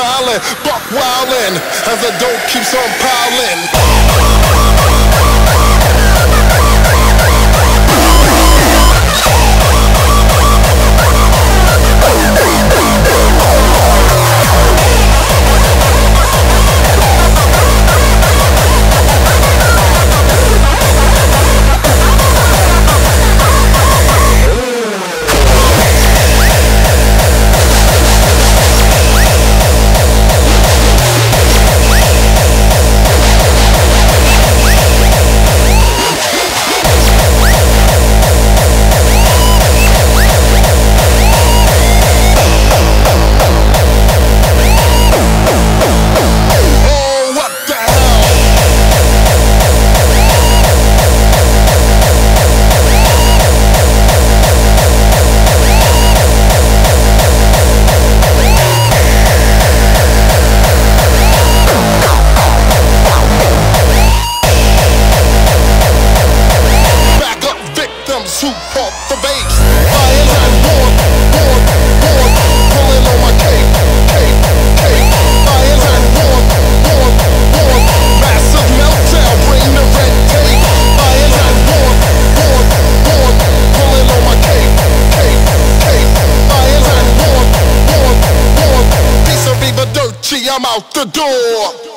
smiling, buck wildin' as the dope keeps on piling. I'm out the door.